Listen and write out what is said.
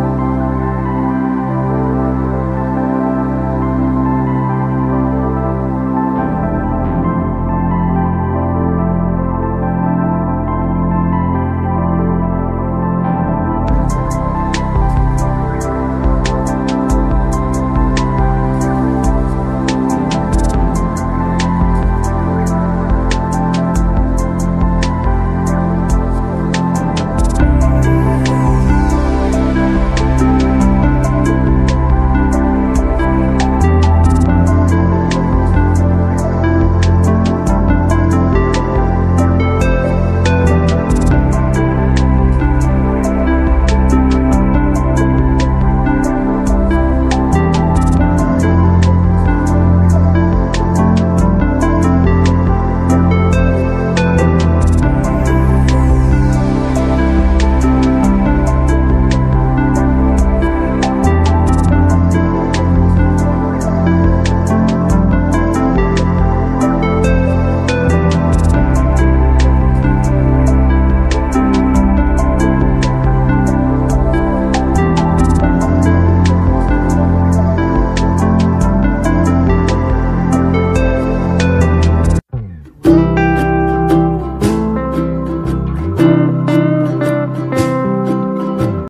Bye.